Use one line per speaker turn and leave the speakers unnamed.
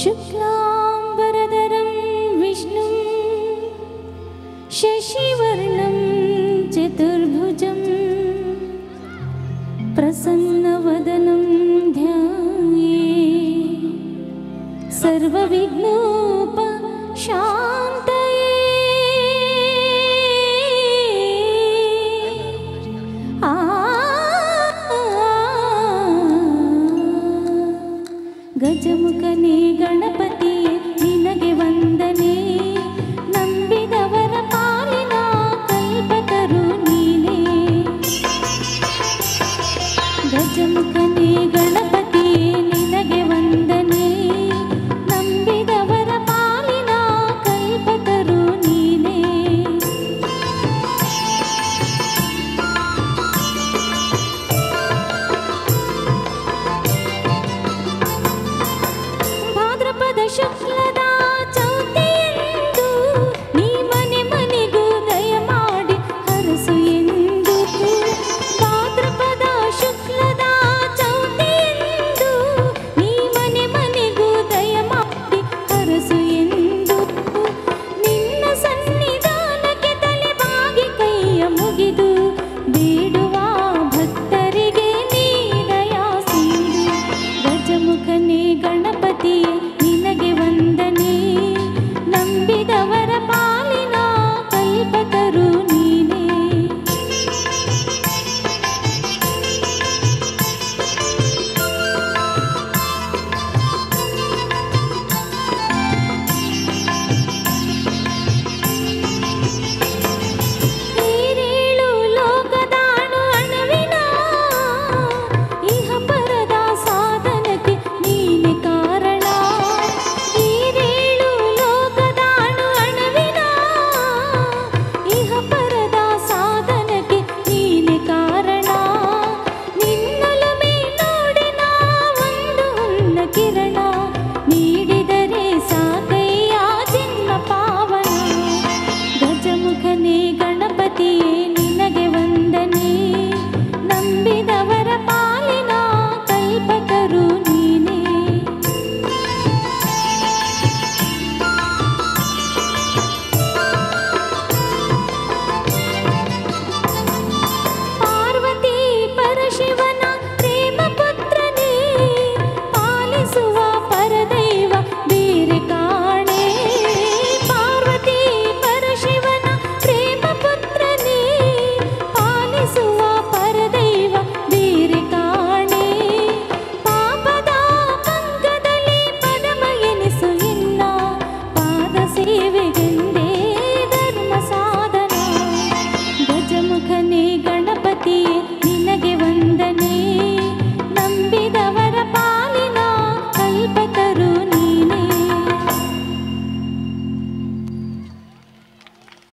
शुक्लाम्बरधरं विष्णुं शशिवर्णं चतुर्भुजं प्रसन्नवदनं ध्याये। सर्वविघ्नोपशान्तये ಗಜಮುಖನೇ ಗಣಪತಿ ನಿನಗೆ ವಂದನೆ. ನಂಬಿದವರ ಪಾಲಿನ ಕಲ್ಪತರು ನೀನೇ. ಗಜಮುಖನೇ ಗಣ